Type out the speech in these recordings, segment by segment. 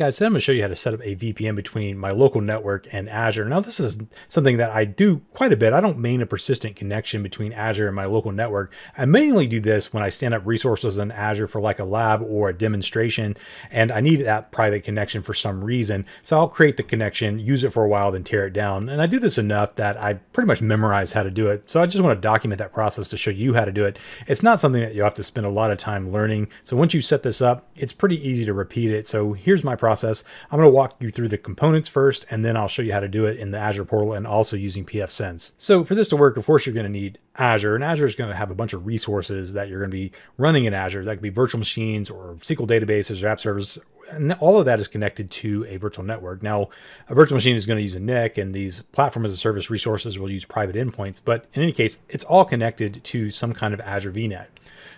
guys, today I'm going to show you how to set up a VPN between my local network and Azure. Now, this is something that I do quite a bit. I don't main a persistent connection between Azure and my local network. I mainly do this when I stand up resources in Azure for like a lab or a demonstration, and I need that private connection for some reason. So I'll create the connection, use it for a while, then tear it down. And I do this enough that I pretty much memorize how to do it. So I just want to document that process to show you how to do it. It's not something that you'll have to spend a lot of time learning. So once you set this up, it's pretty easy to repeat it. So here's my process. I'm going to walk you through the components first, and then I'll show you how to do it in the Azure portal and also using pfSense. So for this to work, of course, you're going to need Azure, and Azure is going to have a bunch of resources that you're going to be running in Azure. That could be virtual machines or SQL databases or app servers and all of that is connected to a virtual network. Now, a virtual machine is going to use a NIC, and these platform as a service resources will use private endpoints. But in any case, it's all connected to some kind of Azure VNet.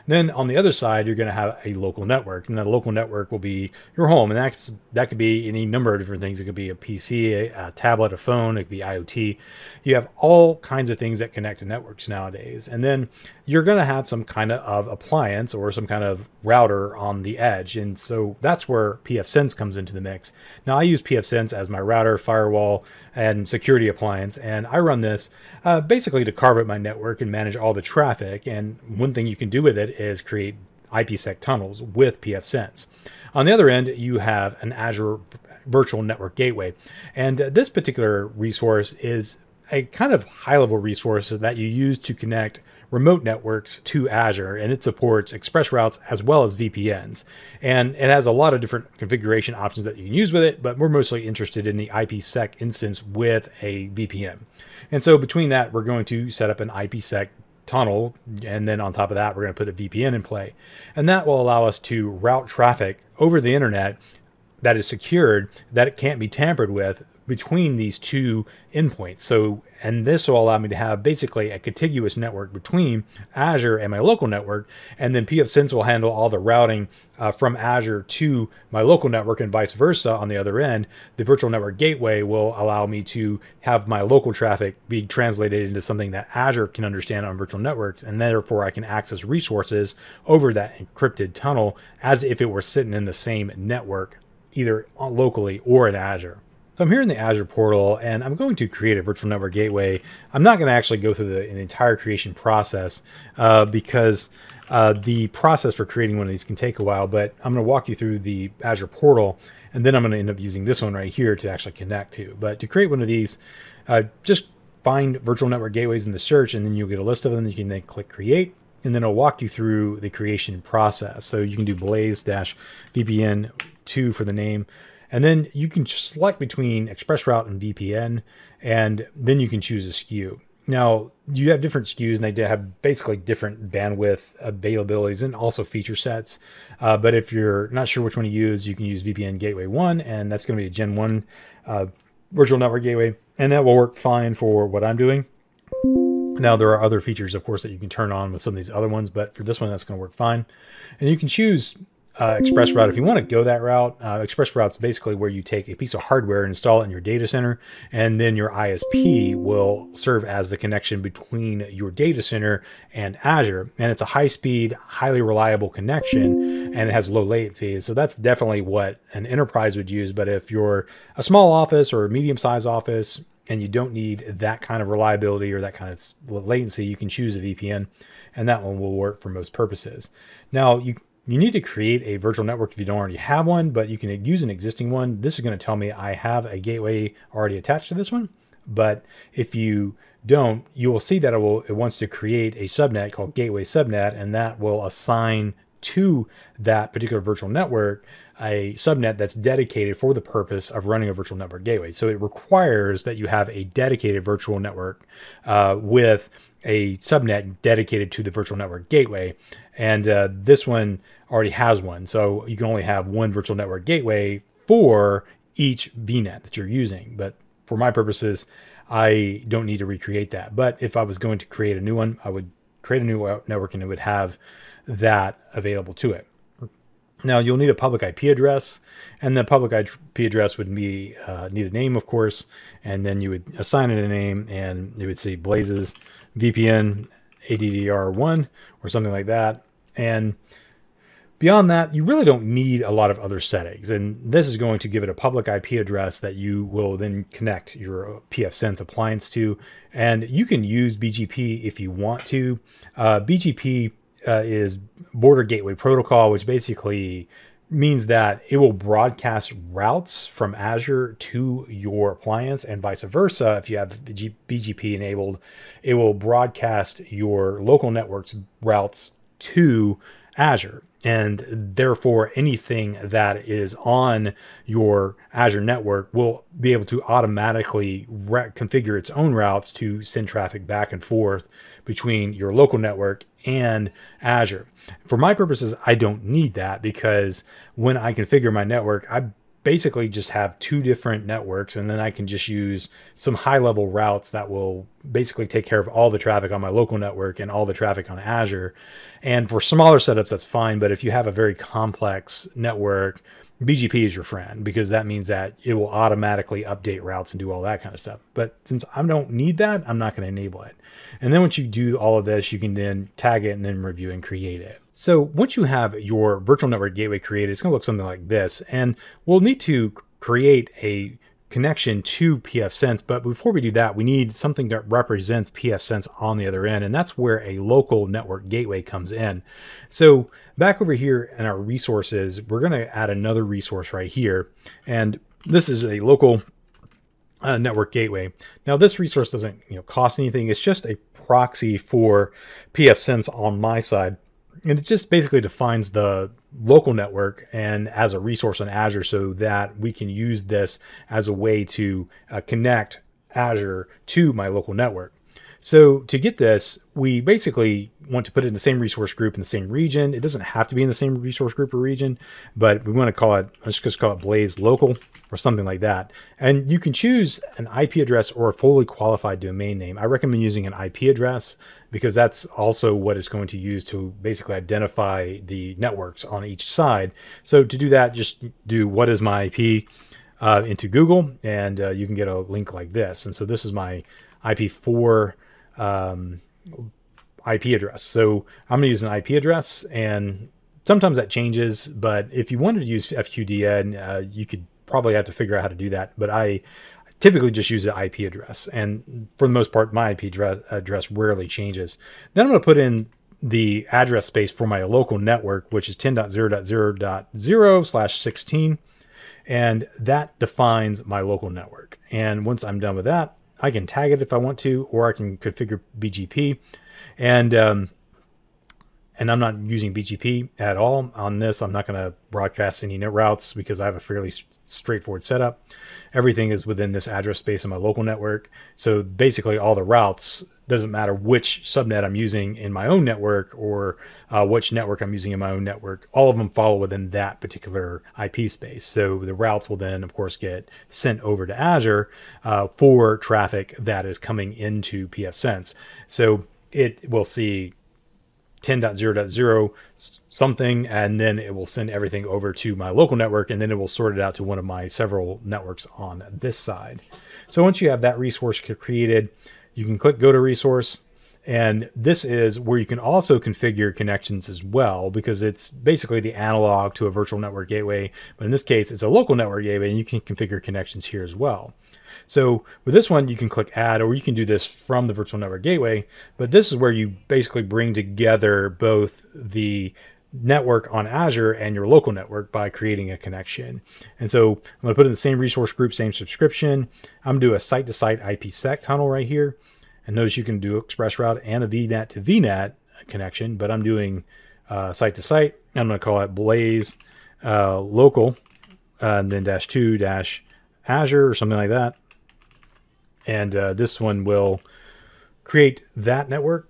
Then on the other side, you're going to have a local network, and that local network will be your home, and that's that could be any number of different things. It could be a PC, a, a tablet, a phone. It could be IoT. You have all kinds of things that connect to networks nowadays, and then you're going to have some kind of appliance or some kind of router on the edge, and so that's where pfSense comes into the mix. Now I use pfSense as my router, firewall, and security appliance, and I run this uh, basically to carve out my network and manage all the traffic. And one thing you can do with it is create IPsec tunnels with pfSense. On the other end, you have an Azure Virtual Network Gateway, and uh, this particular resource is a kind of high level resource that you use to connect remote networks to Azure, and it supports express routes as well as VPNs. And it has a lot of different configuration options that you can use with it, but we're mostly interested in the IPsec instance with a VPN. And so between that, we're going to set up an IPsec tunnel, and then on top of that, we're going to put a VPN in play. And that will allow us to route traffic over the internet that is secured, that it can't be tampered with between these two endpoints. So, and this will allow me to have basically a contiguous network between Azure and my local network. And then pfSense will handle all the routing uh, from Azure to my local network and vice versa on the other end. The virtual network gateway will allow me to have my local traffic be translated into something that Azure can understand on virtual networks. And therefore I can access resources over that encrypted tunnel as if it were sitting in the same network, either locally or in Azure. So I'm here in the Azure portal and I'm going to create a virtual network gateway. I'm not going to actually go through the, the entire creation process uh, because uh, the process for creating one of these can take a while, but I'm going to walk you through the Azure portal and then I'm going to end up using this one right here to actually connect to. But to create one of these, uh, just find virtual network gateways in the search and then you'll get a list of them. You can then click create and then it'll walk you through the creation process. So you can do blaize-vpn2 for the name. And then you can select between ExpressRoute and VPN, and then you can choose a SKU. Now, you have different SKUs and they have basically different bandwidth availabilities and also feature sets. Uh, but if you're not sure which one to use, you can use VPN Gateway 1, and that's going to be a Gen 1 uh, virtual network gateway, and that will work fine for what I'm doing. Now, there are other features, of course, that you can turn on with some of these other ones, but for this one, that's going to work fine. And you can choose uh, ExpressRoute. If you want to go that route, uh, ExpressRoute is basically where you take a piece of hardware and install it in your data center, and then your ISP will serve as the connection between your data center and Azure. And it's a high speed, highly reliable connection, and it has low latency. So that's definitely what an enterprise would use. But if you're a small office or a medium sized office, and you don't need that kind of reliability or that kind of latency, you can choose a VPN, and that one will work for most purposes. Now, you you need to create a virtual network if you don't already have one, but you can use an existing one. This is going to tell me I have a gateway already attached to this one. But if you don't, you will see that it will it wants to create a subnet called gateway subnet, and that will assign to that particular virtual network a subnet that's dedicated for the purpose of running a virtual network gateway. So it requires that you have a dedicated virtual network uh, with a subnet dedicated to the virtual network gateway. And uh, this one already has one. So you can only have one virtual network gateway for each VNet that you're using. But for my purposes, I don't need to recreate that. But if I was going to create a new one, I would create a new network and it would have that available to it. Now you'll need a public IP address, and the public IP address would be uh, need a name, of course, and then you would assign it a name, and you would say Blazes VPN ADDR1 or something like that. And Beyond that, you really don't need a lot of other settings. And this is going to give it a public IP address that you will then connect your pfSense appliance to. And you can use BGP if you want to. Uh, BGP uh, is Border Gateway Protocol, which basically means that it will broadcast routes from Azure to your appliance and vice versa. If you have BGP enabled, it will broadcast your local network's routes to Azure and therefore anything that is on your Azure network will be able to automatically re- configure its own routes to send traffic back and forth between your local network and Azure. For my purposes, I don't need that because when I configure my network, I basically just have two different networks and then I can just use some high level routes that will basically take care of all the traffic on my local network and all the traffic on Azure. And for smaller setups, that's fine. But if you have a very complex network, BGP is your friend because that means that it will automatically update routes and do all that kind of stuff. But since I don't need that, I'm not going to enable it. And then once you do all of this, you can then tag it and then review and create it. So once you have your virtual network gateway created, it's going to look something like this. And we'll need to create a connection to pfSense. But before we do that, we need something that represents pfSense on the other end. And that's where a local network gateway comes in. So back over here in our resources, we're going to add another resource right here. And this is a local uh, network gateway. Now this resource doesn't you know cost anything. It's just a proxy for pfSense on my side. And it just basically defines the local network and as a resource on Azure so that we can use this as a way to uh, connect Azure to my local network. So to get this, we basically want to put it in the same resource group in the same region. It doesn't have to be in the same resource group or region, but we want to call it, let's just call it Blaize local or something like that. And you can choose an IP address or a fully qualified domain name. I recommend using an IP address because that's also what it's going to use to basically identify the networks on each side. So to do that, just do what is my IP uh, into Google and uh, you can get a link like this. And so this is my IP4 um, IP address. So I'm going to use an IP address, and sometimes that changes. But if you wanted to use FQDN, uh, you could probably have to figure out how to do that. But I typically just use an IP address, and for the most part, my IP address, address rarely changes. Then I'm going to put in the address space for my local network, which is 10.0.0.0 slash 16. And that defines my local network. And once I'm done with that, I can tag it if I want to, or I can configure BGP. And um, and I'm not using BGP at all on this. I'm not going to broadcast any net routes because I have a fairly straightforward setup. Everything is within this address space in my local network. So basically, all the routes doesn't matter which subnet I'm using in my own network or uh, which network I'm using in my own network. All of them follow within that particular IP space. So the routes will then, of course, get sent over to Azure uh, for traffic that is coming into pfSense. So it will see 10.0.0 something, and then it will send everything over to my local network, and then it will sort it out to one of my several networks on this side. So once you have that resource created, you can click go to resource. And this is where you can also configure connections as well, because it's basically the analog to a virtual network gateway. But in this case, it's a local network gateway, and you can configure connections here as well. So with this one, you can click add, or you can do this from the virtual network gateway. But this is where you basically bring together both the network on Azure and your local network by creating a connection. And so I'm going to put in the same resource group, same subscription. I'm to do a site to site IPsec tunnel right here. And notice you can do ExpressRoute and a VNet to VNet connection, but I'm doing uh, site to site. I'm going to call it Blaize uh, local uh, and then dash two dash Azure or something like that. And uh, this one will create that network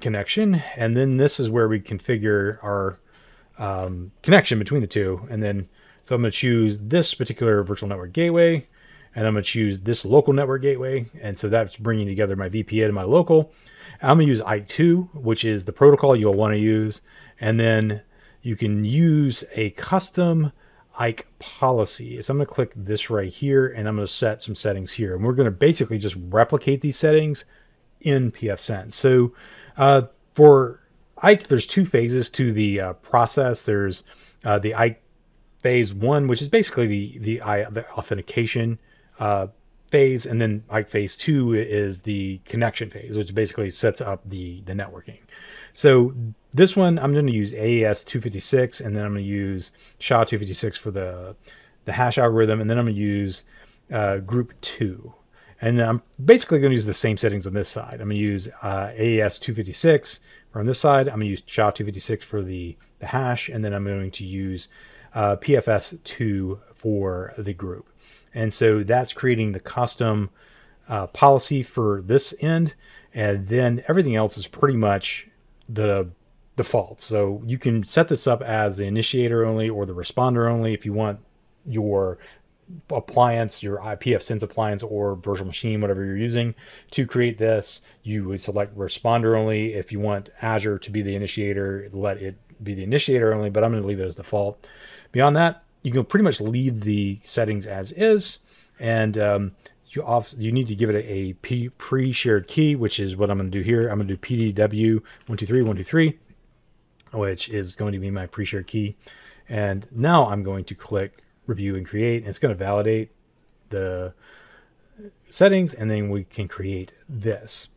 connection. And then this is where we configure our um, connection between the two. And then, so I'm going to choose this particular virtual network gateway, and I'm going to choose this local network gateway. And so that's bringing together my VPN and my local. I'm going to use IKEv2, which is the protocol you'll want to use. And then you can use a custom IKE policy. So I'm going to click this right here and I'm going to set some settings here. And we're going to basically just replicate these settings in pfSense. So uh, for Ike, there's two phases to the uh, process. There's uh, the Ike phase one, which is basically the the, the authentication uh, phase, and then Ike phase two is the connection phase, which basically sets up the the networking. So this one I'm going to use AES 256, and then I'm going to use SHA 256 for the the hash algorithm, and then I'm going to use uh, group two. And then I'm basically going to use the same settings on this side. I'm going to use uh, AES 256 on this side. I'm going to use SHA 256 for the, the hash, and then I'm going to use uh, PFS2 for the group. And so that's creating the custom uh, policy for this end. And then everything else is pretty much the default. So you can set this up as the initiator only or the responder only if you want your appliance, your pfSense appliance or virtual machine, whatever you're using to create this. You would select responder only. If you want Azure to be the initiator, let it be the initiator only, but I'm going to leave it as default. Beyond that, you can pretty much leave the settings as is. And um, you off, you need to give it a, a pre-shared key, which is what I'm going to do here. I'm going to do PDW123123, which is going to be my pre-shared key. And now I'm going to click review and create, and it's going to validate the settings, and then we can create this.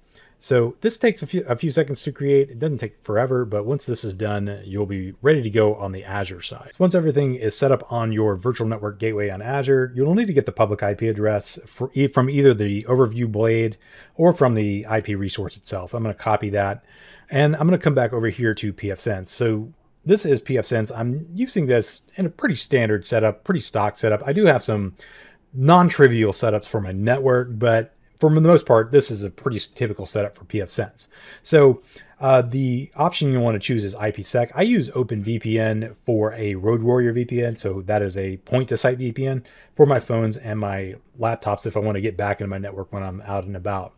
So this takes a few, a few seconds to create. It doesn't take forever, but once this is done, you'll be ready to go on the Azure side. So once everything is set up on your virtual network gateway on Azure, you'll need to get the public IP address from either the overview blade or from the IP resource itself. I'm going to copy that and I'm going to come back over here to pfSense. So this is pfSense. I'm using this in a pretty standard setup, pretty stock setup. I do have some non-trivial setups for my network, but for the most part, this is a pretty typical setup for pfSense. So uh, the option you want to choose is IPsec. I use OpenVPN for a Road Warrior VPN, so that is a point-to-site VPN for my phones and my laptops if I want to get back into my network when I'm out and about.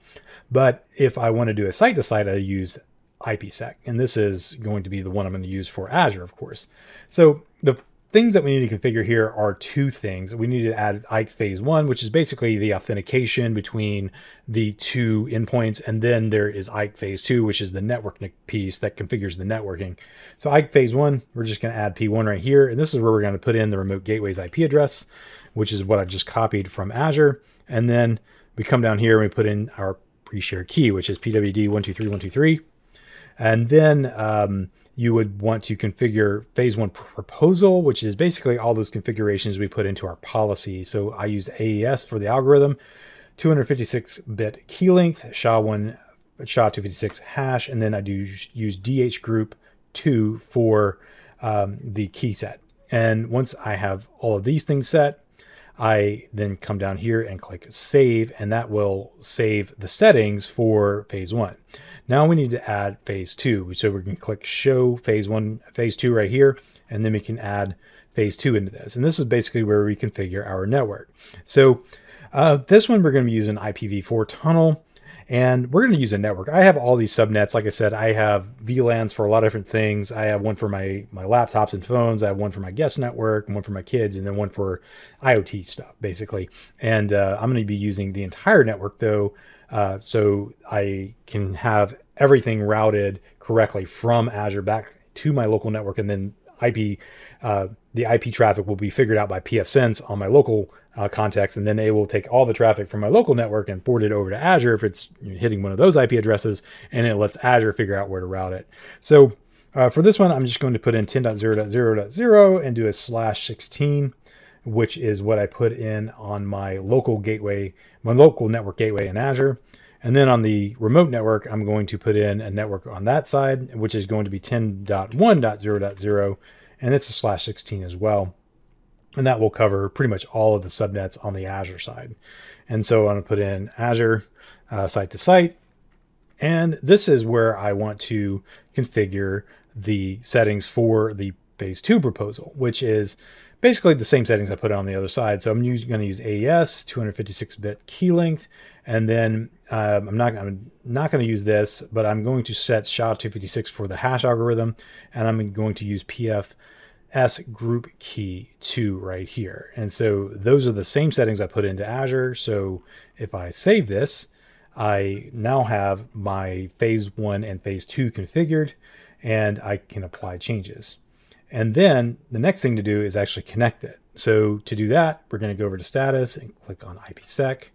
But if I want to do a site-to-site, I use IPsec, and this is going to be the one I'm going to use for Azure, of course. So the things that we need to configure here are two things. We need to add Ike phase one, which is basically the authentication between the two endpoints. And then there is Ike phase two, which is the network piece that configures the networking. So Ike phase one, we're just going to add P1 right here. And this is where we're going to put in the remote gateway's IP address, which is what I've just copied from Azure. And then we come down here and we put in our pre-shared key, which is PWD123123. And then um, you would want to configure phase one proposal, which is basically all those configurations we put into our policy. So I used AES for the algorithm, 256-bit key length, SHA-1, SHA-256 hash, and then I do use DH group 2 for um, the key set. And once I have all of these things set, I then come down here and click save, and that will save the settings for phase one. Now we need to add phase two. So we can click show phase one, phase two right here, and then we can add phase two into this. And this is basically where we configure our network. So uh, this one, we're going to be using IPv4 tunnel and we're going to use a network. I have all these subnets. Like I said, I have VLANs for a lot of different things. I have one for my, my laptops and phones. I have one for my guest network and one for my kids and then one for IoT stuff, basically. And uh, I'm going to be using the entire network though uh, so I can have everything routed correctly from Azure back to my local network, and then IP, uh, the IP traffic will be figured out by pfSense on my local uh, context, and then it will take all the traffic from my local network and forward it over to Azure if it's hitting one of those IP addresses, and it lets Azure figure out where to route it. So uh, for this one, I'm just going to put in 10.0.0.0 and do a slash 16 which is what I put in on my local gateway, my local network gateway in Azure. And then on the remote network, I'm going to put in a network on that side, which is going to be 10.1.0.0, and it's a slash 16 as well. And that will cover pretty much all of the subnets on the Azure side. And so I'm going to put in Azure uh, site to site. And this is where I want to configure the settings for the phase two proposal, which is basically the same settings I put on the other side. So I'm going to use AES, 256-bit key length, and then um, I'm not I'm not going to use this, but I'm going to set SHA-256 for the hash algorithm, and I'm going to use PFS group key 2 right here. And so those are the same settings I put into Azure. So if I save this, I now have my phase one and phase two configured. and I can apply changes. And then the next thing to do is actually connect it. So to do that, we're going to go over to status and click on IPsec.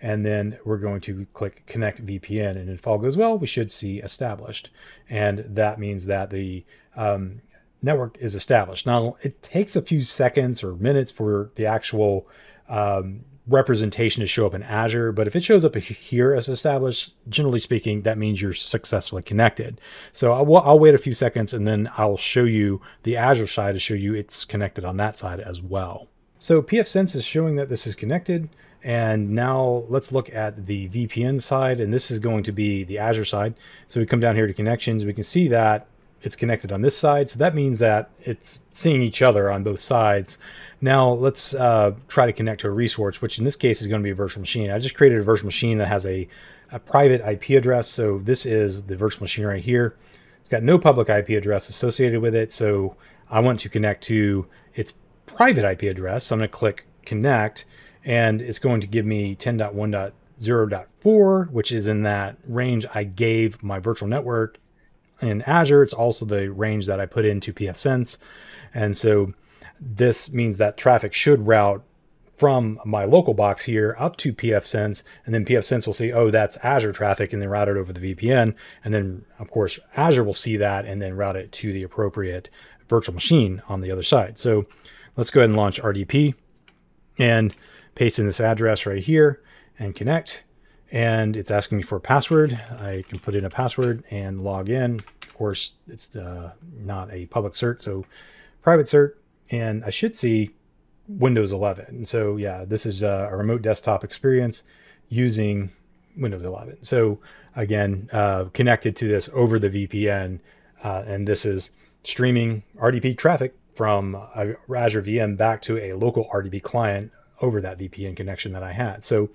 And then we're going to click connect VPN. And if all goes well, we should see established. And that means that the um, network is established. Now, it takes a few seconds or minutes for the actual um, representation to show up in Azure, but if it shows up here as established, generally speaking, that means you're successfully connected. So I'll, I'll, wait a few seconds and then I'll show you the Azure side to show you it's connected on that side as well. So pfSense is showing that this is connected. And now let's look at the VPN side, and this is going to be the Azure side. So we come down here to connections, we can see that it's connected on this side. So that means that it's seeing each other on both sides. Now let's uh, try to connect to a resource, which in this case is going to be a virtual machine. I just created a virtual machine that has a, a private IP address. So this is the virtual machine right here. It's got no public IP address associated with it. So I want to connect to its private IP address. So I'm going to click connect and it's going to give me 10.1.0.4, which is in that range I gave my virtual network in Azure. It's also the range that I put into pfSense. And so this means that traffic should route from my local box here up to pfSense, and then pfSense will see, oh, that's Azure traffic, and then route it over the VPN. And then, of course, Azure will see that and then route it to the appropriate virtual machine on the other side. So let's go ahead and launch RDP and paste in this address right here and connect and it's asking me for a password. I can put in a password and log in. Of course, it's uh, not a public cert, so private cert, and I should see Windows 11. And so yeah, this is uh, a remote desktop experience using Windows 11. So again, uh, connected to this over the VPN, uh, and this is streaming RDP traffic from a Azure VM back to a local RDP client over that VPN connection that I had. So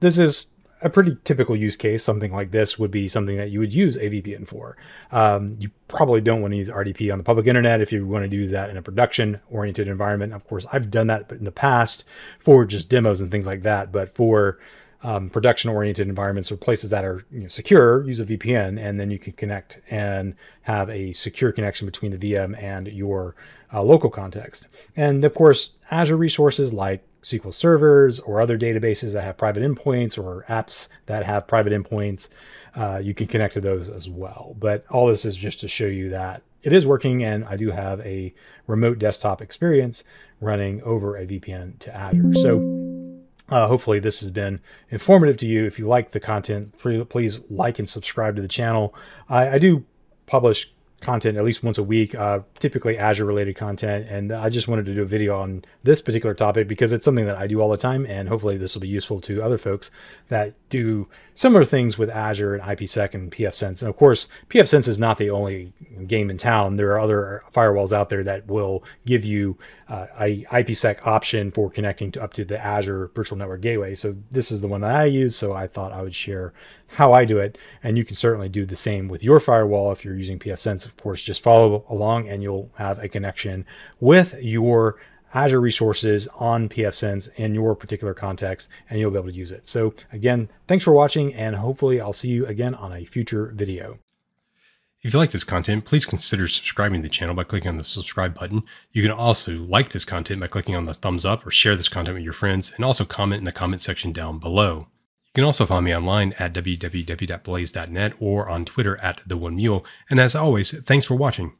this is a pretty typical use case, something like this would be something that you would use a VPN for. Um, you probably don't want to use RDP on the public internet if you want to use that in a production oriented environment. Of course, I've done that in the past for just demos and things like that, but for um, production oriented environments or places that are you know, secure, use a VPN, and then you can connect and have a secure connection between the VM and your uh, local context. And of course, Azure resources like SQL servers or other databases that have private endpoints or apps that have private endpoints, uh, you can connect to those as well. But all this is just to show you that it is working and I do have a remote desktop experience running over a VPN to Azure. So uh, hopefully this has been informative to you. If you like the content, please like and subscribe to the channel. I, I do publish content at least once a week, uh, typically Azure related content. And I just wanted to do a video on this particular topic because it's something that I do all the time. And hopefully this will be useful to other folks that do similar things with Azure and IPsec and pfSense. And of course, pfSense is not the only game in town. There are other firewalls out there that will give you uh, a IPsec option for connecting to up to the Azure Virtual Network Gateway. So this is the one that I use. So I thought I would share how I do it. And you can certainly do the same with your firewall if you're using pfSense. Of course, just follow along and you'll have a connection with your Azure resources on pfSense in your particular context, and you'll be able to use it. So again, thanks for watching, and hopefully I'll see you again on a future video. If you like this content, please consider subscribing to the channel by clicking on the subscribe button. You can also like this content by clicking on the thumbs up or share this content with your friends, and also comment in the comment section down below. You can also find me online at www.blaize.net or on Twitter at the One Mule. And as always, thanks for watching.